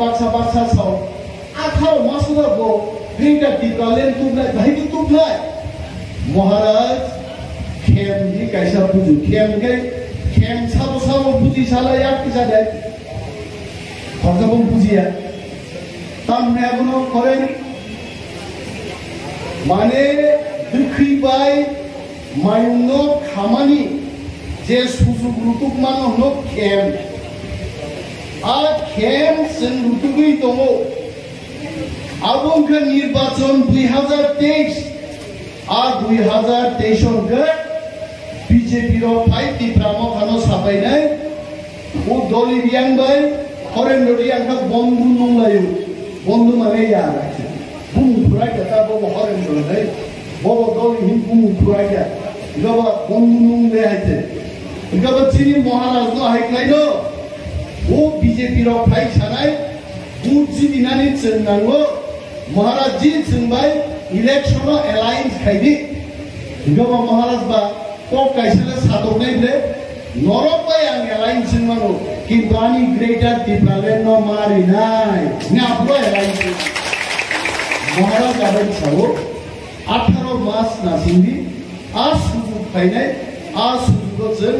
baksa baksa sau akhau masuda go ringa dipalen tublai bhai tu tublai মহারাজ, খেম দি কাইসা পুজো। খেম গে খেম সাবো সাবো পুজি সালা এক পিসা দেয় ভগবান পুজিয়া তামনে এখনও করেন। মানে দুঃখিবাই মায়ুন্য খামানি। যে সুযোগ রুতুক মানে খেম। আর খেম সেন রুতুকই দङ আবংকে নির্বাচন দুই হাজার তেইশ আর দুই হাজার তেইশ বিজেপির ফাইভ প্রামখানো সাবাইনাই ও দলি রিয়াংবাই হরেন্দ্র রিয়াংকা বন্ধু নংলায়ু বন্ধু মানে ইয়া রাখছে বুম ফুরাই তা বব হরেন্দ্র নাই। বব দলি হিম বুম ফুরাই গবা বন্ধু নং দে হাইতে। গবা চিনি মহারাজ নো হাইক্লাই চেন্নাঙ্গো মহারাজ জি চেনবাই ইলেকশন এলায়েন্স খাইদি গবা মহারাজ বা কক কাইসলে সাদকনাই ble নরবাই আং এলায়েন্স মানো কিন্তু আমি গ্রেটার ডিপ্লালেন ন মারি নাই নে আপলো এলায়েন্স মহারাজ আবেন সাবো 18 মাস নাসিন্দি আর সুযোগ পাইনাই আর সুযোগ जों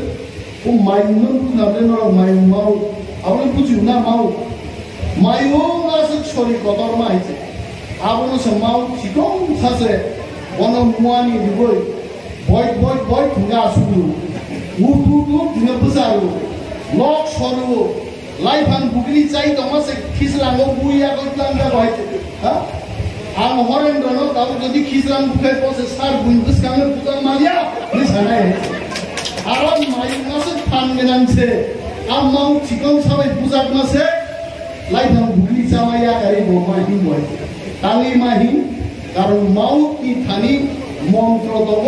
ও মাইনুন কুনাবে ಅವನಿಗೂ না ಮಾವು ಮಾಯೋ ನಾಸಿಕ್ ಸರಿ ಕದರ್ಮಾ ಹೈಸೆ আবনো সমাও চিকং থাসে বন মুয়ানি দিবই। বয় বয় বয় ঠুঙ্গা আসুগুলো উপু তু ঠুঙ্গা বুঝারু লক সরু লাই ফান বুগলি চাই তোমাসে, খিসলাঙ্গো বুইয়া গতলাম দা বয় হ্যাঁ? আম হরেন্দ্র নো তাও যদি খিসলাম বুকে পসে সার বুইন বুসকামে বুকাম মারিয়া নিসানাই আর মাই নাসে ফান গেনামছে আম মাউ চিকন সবাই বুজাক মাসে লাইফান বুগলি চামাইয়া গাড়ি বোমাই হিম হইছে তালিমাহীন কারণ মাউত কি থানি মন্ত্র দব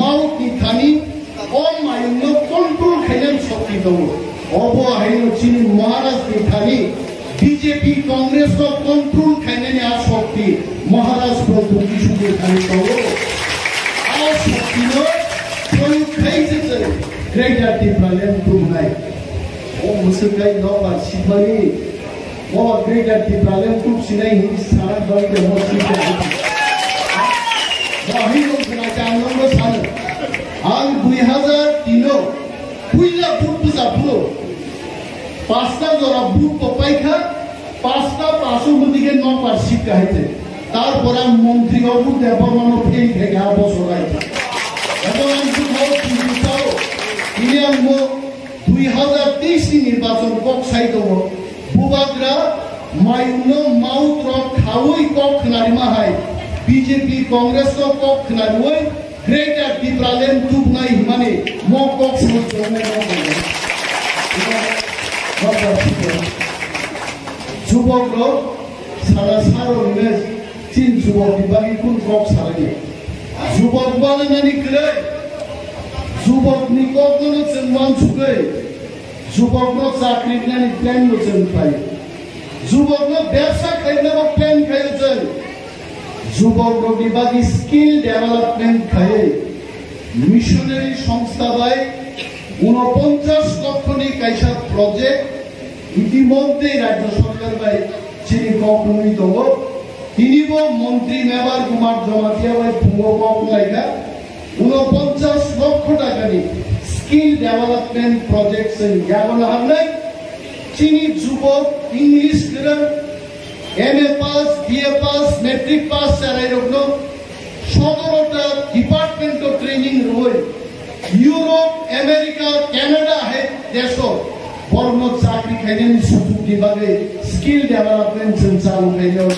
মাউত কি থানি অমায়ন্য কন্ট্রোল খাইলেন শক্তি দব অবহাইন চিনি মহারাজ কি থানি বিজেপি কংগ্রেস কন্ট্রোল খাইলেন আর শক্তি মহারাজ প্রভু কিছু খানি দব আর শক্তি প্রয়োগ খাইছে গ্রেটার ডিফারেন্ট নাই ও মুসলমাই নবার Shivani Mo greater the problem to sinai hi sana doi ke mo si ke. Mo hi lo sina chang lo lo sana. Ang 2003 পুইলা বুট পূজা পুরো পাঁচটা জোড়া বুট পপাইখা পাঁচটা পাঁচশো দিকে ন পার শিক্ষা হইতে তারপরে মন্ত্রী বাবু দেবমান ফেল থেকে আমি দুই হাজার তেইশ নির্বাচন কক সাই দেবো bubagra mayno mautra khawai kok khnarima hai BJP Congress greater dipralen tuk nai himane mo kok smut jome no যুবক লোক সারা সারো ইমেজ চিন যুবক বিভাগী কোন কক সারানি যুবক বলে নানি করে যুবক নিকক কোনো চেনমান ছুকে চাকরি নানি প্ল্যান করছেন পাই যুবকরা ব্যবসা খাইলে প্ল্যান খাইছেন যুবক বিভাগী স্কিল ডেভেলপমেন্ট খাই মিশনারি সংস্থা বাই উনপঞ্চাশ লক্ষ নি কাইসা প্রজেক্ট ইতিমধ্যে রাজ্য সরকার বাই চিনি কখনই দব তিনিব মন্ত্রী মেবার কুমার জমাতিয়া বাই পুঙ্গ কক লাইকা উনপঞ্চাশ লক্ষ টাকা নিয়ে স্কিল ডেভেলপমেন্ট প্রজেক্টস ইয়াগুলো হামলাই চিনি যুবক, English gram M A pass BA pass matric pass চালাই রকম সতেরোটা ডিপার্টমেন্ট ট্রেনিং রয়ে ইউরোপ, আমেরিকা, কানাডা হে দেশ বর্ণ চাকরি খাইলেন, সুযোগ বিভাগে স্কিল ডেভেলপমেন্ট চালু খাইলেও